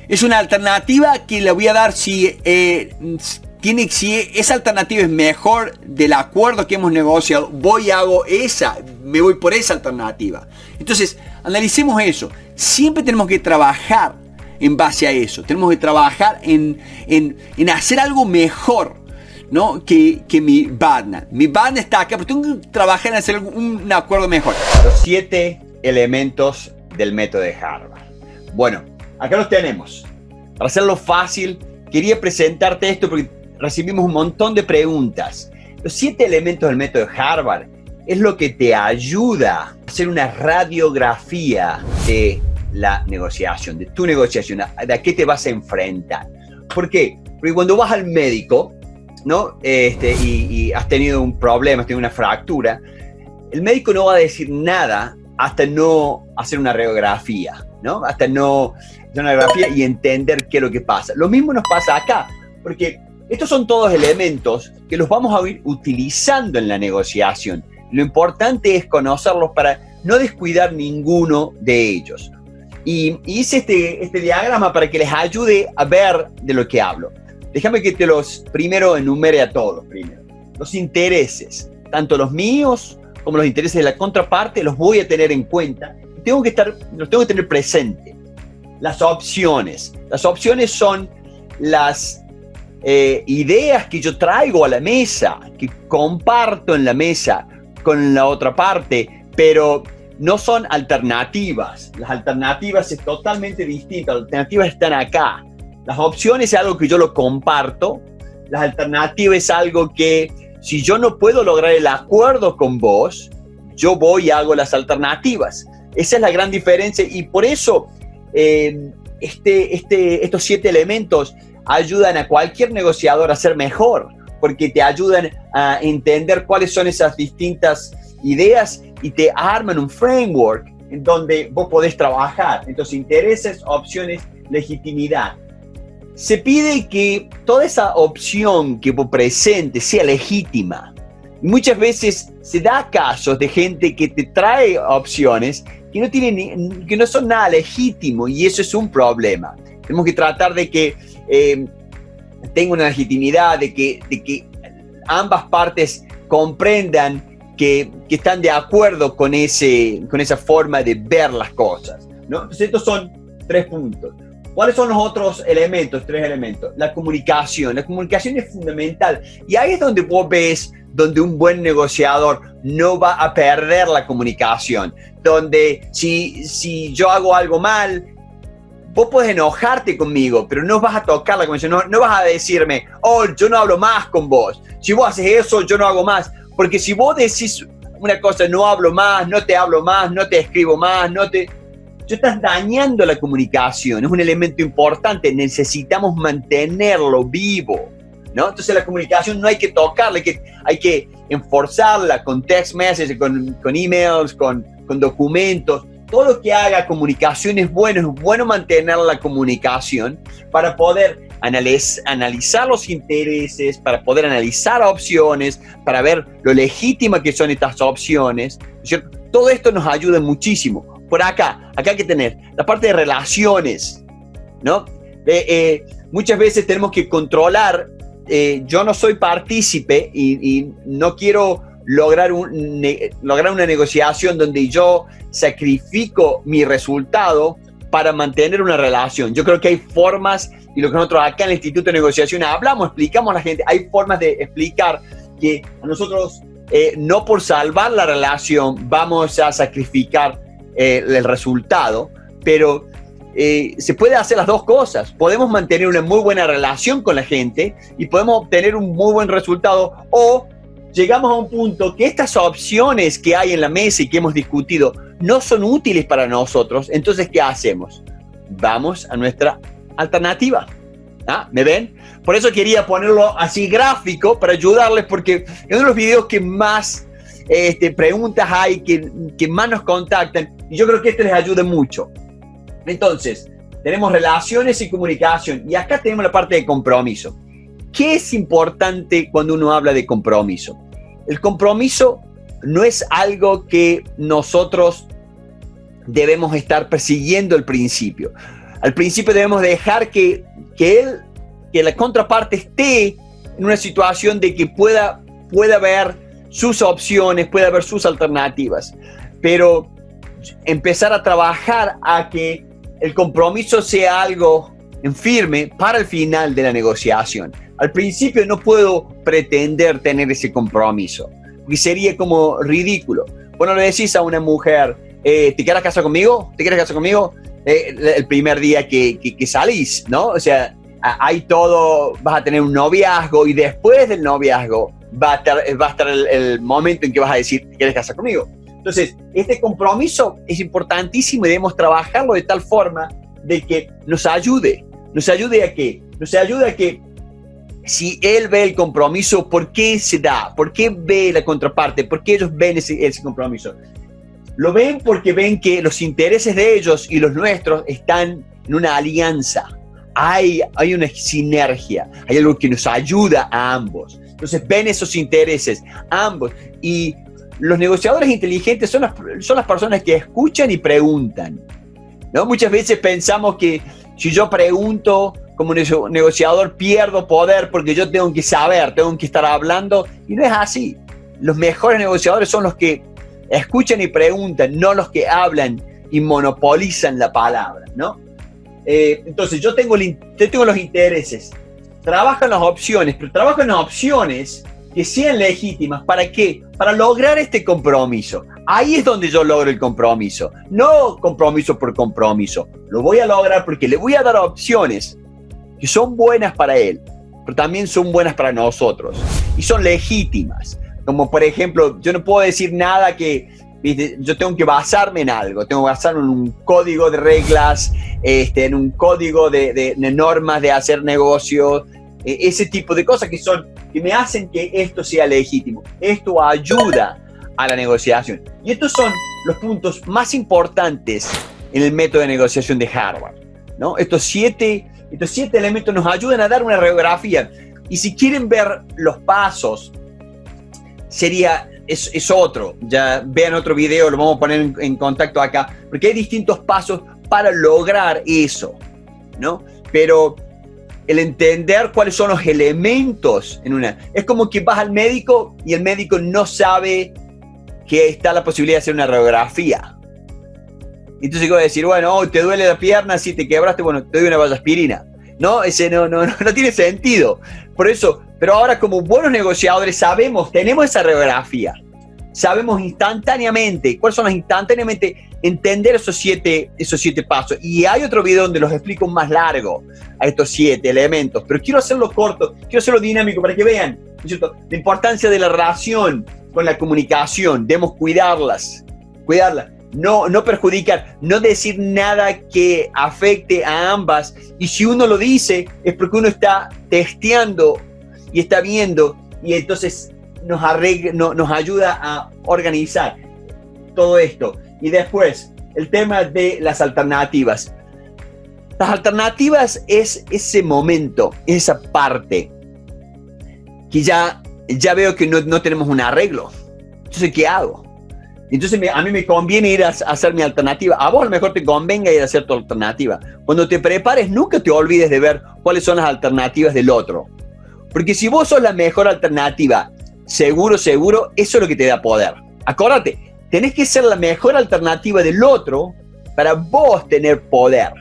Es una alternativa que le voy a dar si, eh, tiene, si esa alternativa es mejor del acuerdo que hemos negociado. Voy hago esa, me voy por esa alternativa. Entonces, analicemos eso. Siempre tenemos que trabajar en base a eso. Tenemos que trabajar en, en, en hacer algo mejor ¿no? Que, que mi banda. Mi banda está acá, pero tengo que trabajar en hacer un, acuerdo mejor. Los siete elementos del método de Harvard. Bueno, acá los tenemos. Para hacerlo fácil, quería presentarte esto porque recibimos un montón de preguntas. Los siete elementos del método de Harvard es lo que te ayuda a hacer una radiografía de la negociación, de tu negociación, de a qué te vas a enfrentar. ¿Por qué? Porque cuando vas al médico, ¿no? Este, y, has tenido un problema, has tenido una fractura, el médico no va a decir nada hasta no hacer una radiografía, ¿no? Hasta no hacer una radiografía y entender qué es lo que pasa. Lo mismo nos pasa acá, porque estos son todos elementos que los vamos a ir utilizando en la negociación. Lo importante es conocerlos para no descuidar ninguno de ellos. Y hice este, este diagrama para que les ayude a ver de lo que hablo. Déjame que te los primero enumere a todos. Primero. Los intereses, tanto los míos como los intereses de la contraparte, los voy a tener en cuenta. Tengo que estar, los tengo que tener presente. Las opciones. Las opciones son las eh, ideas que yo traigo a la mesa, que comparto en la mesa con la otra parte, pero no son alternativas. Las alternativas es totalmente distinto. Las alternativas están acá. Las opciones es algo que yo lo comparto, las alternativas es algo que si yo no puedo lograr el acuerdo con vos, yo voy y hago las alternativas. Esa es la gran diferencia y por eso eh, este, este, estos siete elementos ayudan a cualquier negociador a ser mejor, porque te ayudan a entender cuáles son esas distintas ideas y te arman un framework en donde vos podés trabajar. Entonces, intereses, opciones, legitimidad se pide que toda esa opción que presente sea legítima. Muchas veces se da casos de gente que te trae opciones que no, tienen, que no son nada legítimo y eso es un problema. Tenemos que tratar de que eh, tenga una legitimidad, de que, de que ambas partes comprendan que, que, están de acuerdo con, ese, con esa forma de ver las cosas. ¿no? Estos son tres puntos. ¿Cuáles son los otros elementos? Tres elementos. La comunicación. La comunicación es fundamental. Y ahí es donde vos ves donde un buen negociador no va a perder la comunicación. Donde si, si yo hago algo mal, vos puedes enojarte conmigo, pero no vas a tocar la conversación. No, no vas a decirme, oh, yo no hablo más con vos. Si vos haces eso, yo no hago más. Porque si vos decís una cosa, no hablo más, no te hablo más, no te escribo más, no te estás dañando la comunicación, es un elemento importante, necesitamos mantenerlo vivo. ¿No? Entonces la comunicación no hay que tocarla, hay que, hay que enforzarla con text messages, con, con emails, con, con documentos. Todo lo que haga comunicación es bueno, es bueno mantener la comunicación para poder analizar los intereses, para poder analizar opciones, para ver lo legítima que son estas opciones. Todo esto nos ayuda muchísimo. Por acá, acá hay que tener la parte de relaciones, ¿no? Eh, eh, muchas veces tenemos que controlar, eh, yo no soy partícipe y, no quiero lograr, un, lograr una negociación donde yo sacrifico mi resultado para mantener una relación. Yo creo que hay formas, y lo que nosotros acá en el Instituto de Negociación hablamos, explicamos a la gente, hay formas de explicar que a nosotros no por salvar la relación vamos a sacrificar el resultado, pero eh, se puede hacer las dos cosas. Podemos mantener una muy buena relación con la gente y podemos obtener un muy buen resultado o llegamos a un punto que estas opciones que hay en la mesa y que hemos discutido no son útiles para nosotros. Entonces, ¿qué hacemos? Vamos a nuestra alternativa. ¿Ah? ¿Me ven? Por eso quería ponerlo así gráfico para ayudarles porque es uno de los videos que más este, preguntas hay, que, que más nos contactan y yo creo que este les ayuda mucho. Entonces, tenemos relaciones y comunicación y acá tenemos la parte de compromiso. ¿Qué es importante cuando uno habla de compromiso? El compromiso no es algo que nosotros debemos estar persiguiendo al principio. Al principio debemos dejar que, que él, que la contraparte esté en una situación de que pueda, pueda ver sus opciones, pueda ver sus alternativas. Pero empezar a trabajar a que el compromiso sea algo en firme para el final de la negociación. Al principio no puedo pretender tener ese compromiso, porque sería como ridículo. Bueno, le decís a una mujer, eh, ¿te quieres casar conmigo? ¿Te quieres casar conmigo? Eh, el primer día que, que, salís, ¿no? O sea, hay todo, vas a tener un noviazgo y después del noviazgo va a estar, va a estar el, el momento en que vas a decir, ¿te quieres casar conmigo? Entonces, este compromiso es importantísimo y debemos trabajarlo de tal forma de que nos ayude. ¿Nos ayude a qué? Nos ayude a que si él ve el compromiso, ¿por qué se da? ¿Por qué ve la contraparte? ¿Por qué ellos ven ese, ese compromiso? Lo ven porque ven que los intereses de ellos y los nuestros están en una alianza. Hay, hay una sinergia, hay algo que nos ayuda a ambos. Entonces ven esos intereses, ambos, y los negociadores inteligentes son las, son las personas que escuchan y preguntan. ¿no? Muchas veces pensamos que si yo pregunto como negociador pierdo poder porque yo tengo que saber, tengo que estar hablando y no es así. Los mejores negociadores son los que escuchan y preguntan, no los que hablan y monopolizan la palabra, ¿no? Eh, entonces yo tengo, yo tengo los intereses, trabajo en las opciones, pero trabajo en las opciones que sean legítimas. ¿Para qué? Para lograr este compromiso. Ahí es donde yo logro el compromiso. No compromiso por compromiso. Lo voy a lograr porque le voy a dar opciones que son buenas para él, pero también son buenas para nosotros. Y son legítimas. Como por ejemplo, yo no puedo decir nada que yo tengo que basarme en algo, tengo que basarme en un código de reglas, este, en un código de, de normas de hacer negocios, e, ese tipo de cosas que son que me hacen que esto sea legítimo. Esto ayuda a la negociación. Y estos son los puntos más importantes en el método de negociación de Harvard. ¿no? Estos, siete, estos siete elementos nos ayudan a dar una radiografía. Y si quieren ver los pasos, sería, es, es otro. Ya vean otro video, lo vamos a poner en, en, contacto acá, porque hay distintos pasos para lograr eso. ¿no? Pero el entender cuáles son los elementos en una. Es como que vas al médico y el médico no sabe que está la posibilidad de hacer una radiografía. Entonces yo voy a decir, bueno, oh, te duele la pierna, si te quebraste, bueno, te doy una vallaspirina. No, ese no, no, no, [laughs] no tiene sentido. Por eso, pero ahora como buenos negociadores sabemos, tenemos esa radiografía sabemos instantáneamente, cuáles son las instantáneamente, entender esos siete, esos siete pasos. Y hay otro video donde los explico más largo a estos siete elementos, pero quiero hacerlo corto, quiero hacerlo dinámico para que vean la importancia de la relación con la comunicación, debemos cuidarlas, cuidarlas. No, no perjudicar, no decir nada que afecte a ambas. Y si uno lo dice, es porque uno está testeando y está viendo y entonces nos, nos ayuda a organizar todo esto. Y después, el tema de las alternativas. Las alternativas es ese momento, esa parte que ya, ya veo que no, tenemos un arreglo. Entonces, ¿qué hago? Entonces a mí me conviene ir a, hacer mi alternativa. A vos a lo mejor te convenga ir a hacer tu alternativa. Cuando te prepares, nunca te olvides de ver cuáles son las alternativas del otro. Porque si vos sos la mejor alternativa, seguro, seguro, eso es lo que te da poder. Acordate, tenés que ser la mejor alternativa del otro para vos tener poder,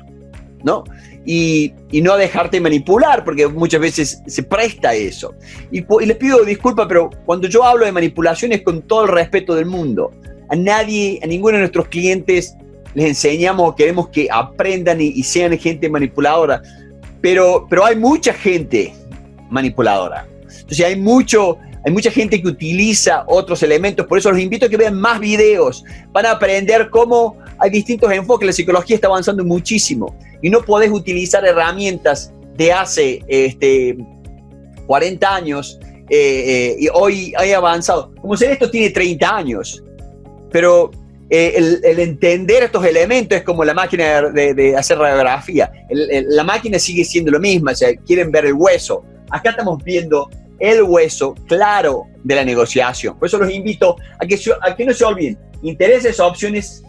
¿no? Y, no dejarte manipular, porque muchas veces se presta eso. Y, y les pido disculpas, pero cuando yo hablo de manipulación es con todo el respeto del mundo. A nadie, a ninguno de nuestros clientes les enseñamos o queremos que aprendan y, sean gente manipuladora, pero, pero hay mucha gente manipuladora. Entonces hay mucho, hay mucha gente que utiliza otros elementos, por eso los invito a que vean más videos. Van a aprender cómo hay distintos enfoques, la psicología está avanzando muchísimo y no podés utilizar herramientas de hace este, 40 años eh, eh, y hoy hay avanzado. Como si esto tiene 30 años, pero eh, el, entender estos elementos es como la máquina de, hacer radiografía. la máquina sigue siendo lo mismo, o sea, quieren ver el hueso. Acá estamos viendo el hueso claro de la negociación. Por eso los invito a que, a que no se olviden intereses, opciones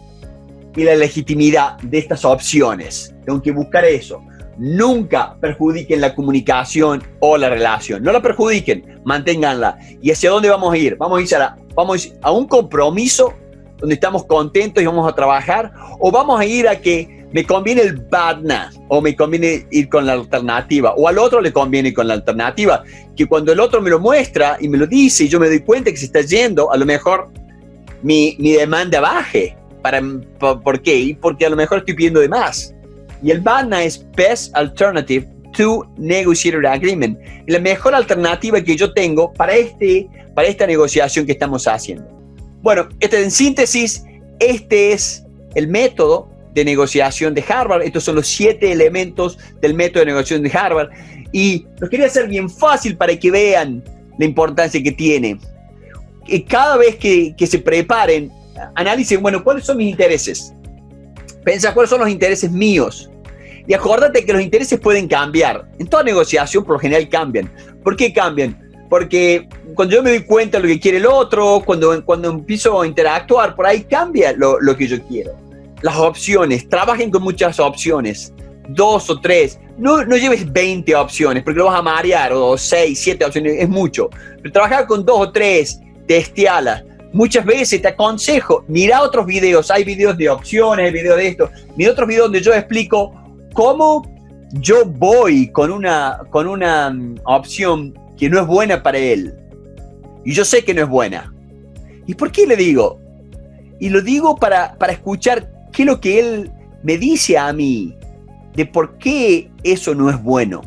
y la legitimidad de estas opciones. Tengo que buscar eso. Nunca perjudiquen la comunicación o la relación. No la perjudiquen, manténganla. ¿Y hacia dónde vamos a ir? Vamos a ir a, vamos a, ir a un compromiso donde estamos contentos y vamos a trabajar, o vamos a ir a que me conviene el badna o me conviene ir con la alternativa, o al otro le conviene ir con la alternativa, que cuando el otro me lo muestra y me lo dice yo me doy cuenta que se está yendo, a lo mejor mi, mi demanda baje. Para, ¿Por qué? Porque a lo mejor estoy pidiendo de más. Y el BADNA es Best Alternative to Negotiated Agreement. La mejor alternativa que yo tengo para, este, para esta negociación que estamos haciendo. Bueno, este, en síntesis, este es el método de negociación de Harvard. Estos son los siete elementos del método de negociación de Harvard. Y los quería hacer bien fácil para que vean la importancia que tiene. Y cada vez que, que se preparen, analicen, bueno, ¿cuáles son mis intereses? Pensa cuáles son los intereses míos. Y acuérdate que los intereses pueden cambiar. En toda negociación, por lo general, cambian. ¿Por qué cambian? Porque cuando yo me doy cuenta de lo que quiere el otro, cuando, cuando empiezo a interactuar, por ahí cambia lo, lo que yo quiero. Las opciones, trabajen con muchas opciones, dos o tres. No, no lleves 20 opciones porque lo vas a marear, o 6, 7 opciones, es mucho. Pero trabajar con dos o tres, testealas. Muchas veces te aconsejo, mira otros videos, hay videos de opciones, hay videos de esto, mira otros videos donde yo explico cómo yo voy con una, con una mm, opción que no es buena para él. Y yo sé que no es buena. ¿Y por qué le digo? Y lo digo para, para escuchar qué es lo que él me dice a mí de por qué eso no es bueno.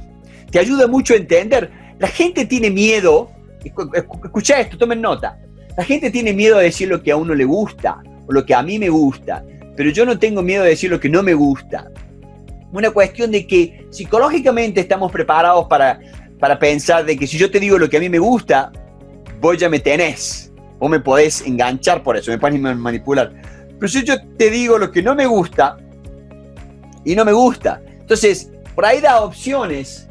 Te ayuda mucho a entender. La gente tiene miedo. Escucha esto, tomen nota. La gente tiene miedo de decir lo que a uno le gusta o lo que a mí me gusta. Pero yo no tengo miedo de decir lo que no me gusta. Una cuestión de que psicológicamente estamos preparados para para pensar de que si yo te digo lo que a mí me gusta, vos ya me tenés. Vos me podés enganchar por eso, me podés manipular. Pero si yo te digo lo que no me gusta, y no me gusta. Entonces, por ahí da opciones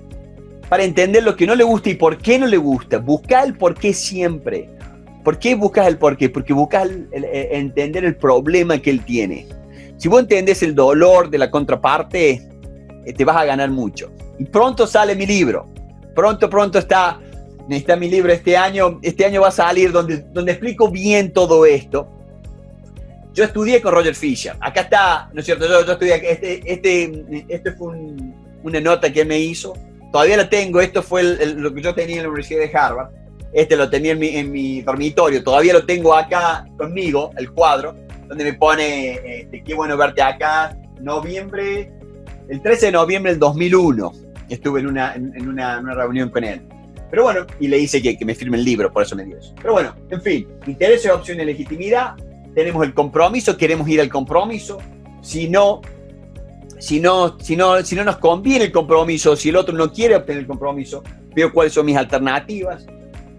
para entender lo que no le gusta y por qué no le gusta. Busca el por qué siempre. ¿Por qué buscas el por qué? Porque buscas entender el problema que él tiene. Si vos entendés el dolor de la contraparte, eh, te vas a ganar mucho. Y pronto sale mi libro pronto, pronto está, está mi libro este año. Este año va a salir donde, donde explico bien todo esto. Yo estudié con Roger Fisher. Acá está, ¿no es cierto? Yo, estudié, este, este, este fue una nota que me hizo. Todavía la tengo. Esto fue lo que yo tenía en la Universidad de Harvard. Este lo tenía en mi, en mi dormitorio. Todavía lo tengo acá conmigo, el cuadro, donde me pone, este, qué bueno verte acá, noviembre, el 13 de noviembre del 2001 estuve en una, en, una, reunión con él. Pero bueno, y le hice que, que, me firme el libro, por eso me dio eso. Pero bueno, en fin, interés, opción de legitimidad, tenemos el compromiso, queremos ir al compromiso. Si no, si no, nos conviene el compromiso, si el otro no quiere obtener el compromiso, veo cuáles son mis alternativas.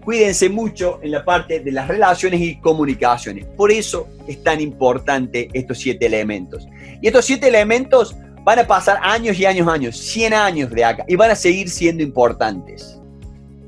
Cuídense mucho en la parte de las relaciones y comunicaciones. Por eso es tan importante estos siete elementos. Y estos siete elementos van a pasar años y años, años, 100 años de acá, y van a seguir siendo importantes.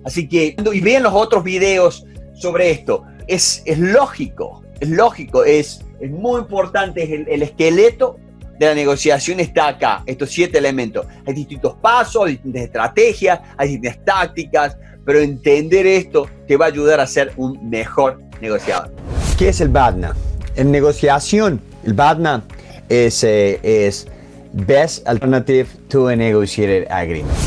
Así que, y vean los otros videos sobre esto, es, es lógico, es lógico, es, es muy importante, el, esqueleto de la negociación está acá, estos siete elementos. Hay distintos pasos, hay distintas estrategias, hay distintas tácticas, pero entender esto te va a ayudar a ser un mejor negociador. ¿Qué es el BADNA? En negociación, el BADNA es, eh, es Best Alternative to a Negotiated Agreement.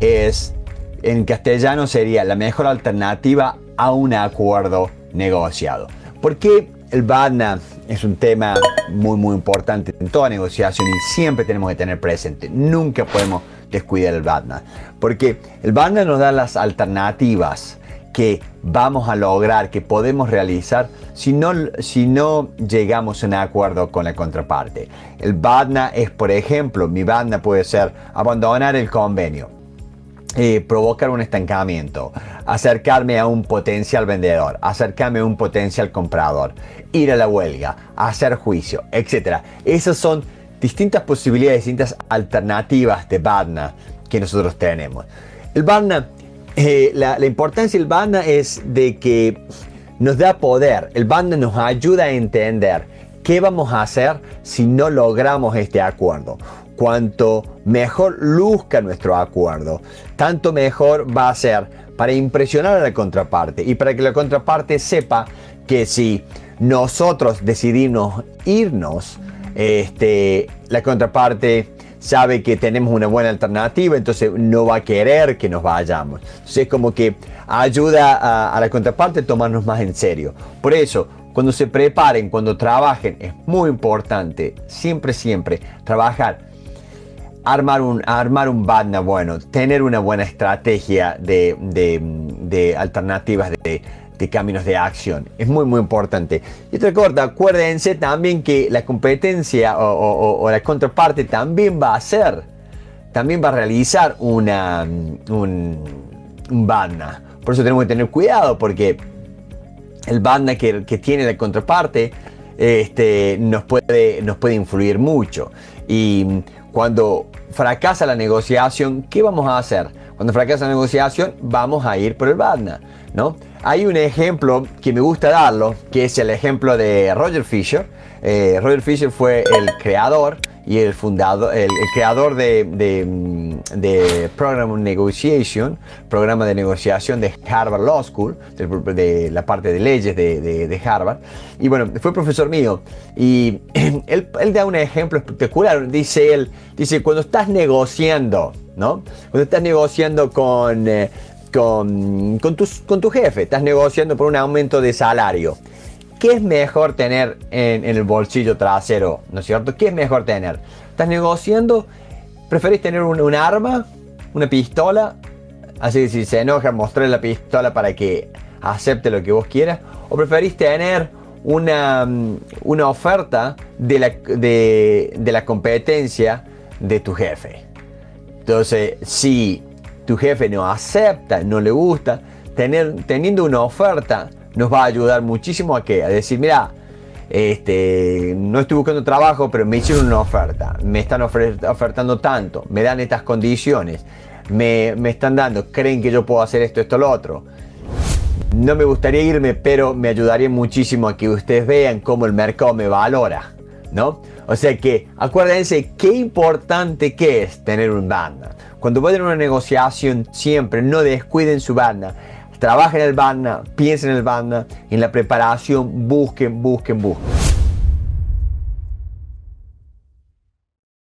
Es, en castellano sería la mejor alternativa a un acuerdo negociado. ¿Por qué el BADNA es un tema muy muy importante en toda negociación y siempre tenemos que tener presente. Nunca podemos descuidar el BADNA. Porque el BADNA nos da las alternativas que vamos a lograr, que podemos realizar si no, si no llegamos a un acuerdo con la contraparte. El BADNA es, por ejemplo, mi BADNA puede ser abandonar el convenio, eh, provocar un estancamiento, acercarme a un potencial vendedor, acercarme a un potencial comprador, ir a la huelga, hacer juicio, etc. Esas son distintas posibilidades, distintas alternativas de BADNA que nosotros tenemos. El BADNA eh, la, importancia del banda es de que nos da poder. El banda nos ayuda a entender qué vamos a hacer si no logramos este acuerdo. Cuanto mejor luzca nuestro acuerdo, tanto mejor va a ser para impresionar a la contraparte y para que la contraparte sepa que si nosotros decidimos irnos, este, la contraparte sabe que tenemos una buena alternativa, entonces no va a querer que nos vayamos. Entonces es como que ayuda a, la contraparte a tomarnos más en serio. Por eso, cuando se preparen, cuando trabajen, es muy importante, siempre, siempre, trabajar armar un, armar un banda bueno, tener una buena estrategia de, de alternativas de, de caminos de acción. Es muy, muy importante. Y otra cosa, acuérdense también que la competencia o, la contraparte también va a hacer, también va a realizar una, un, un. Por eso tenemos que tener cuidado porque el banda que, que tiene la contraparte este, nos, puede, nos puede influir mucho. Y cuando fracasa la negociación, ¿qué vamos a hacer? Cuando fracasa la negociación, vamos a ir por el banda, ¿no? Hay un ejemplo que me gusta darlo, que es el ejemplo de Roger Fisher. Eh, Roger Fisher fue el creador y el fundador, el, creador de, de, Program of Negotiation, programa de negociación de Harvard Law School, de, la parte de leyes de, Harvard. Y bueno, fue profesor mío. Y [clears throat] él, da un ejemplo espectacular. Dice él, dice, cuando estás negociando, ¿no? Cuando estás negociando con... Eh, con, con, con tu jefe, estás negociando por un aumento de salario. ¿Qué es mejor tener en, el bolsillo trasero? ¿No es cierto? ¿Qué es mejor tener? ¿Estás negociando? ¿Preferís tener un, arma? ¿Una pistola? Así que si se enoja, mostrarle la pistola para que acepte lo que vos quieras. ¿O preferís tener una, una oferta de la, de, de la competencia de tu jefe? Entonces, si tu jefe no acepta, no le gusta, tener, teniendo una oferta nos va a ayudar muchísimo a que a decir, mira, este, no estoy buscando trabajo, pero me hicieron una oferta, me están ofertando tanto, me dan estas condiciones, me, me están dando, creen que yo puedo hacer esto, esto, lo otro. No me gustaría irme, pero me ayudaría muchísimo a que ustedes vean cómo el mercado me valora, ¿no? O sea que acuérdense qué importante que es tener un banda. Cuando vayan a una negociación, siempre no descuiden su banda. Trabajen en el banda, piensen en el banda, en la preparación, busquen, busquen, busquen.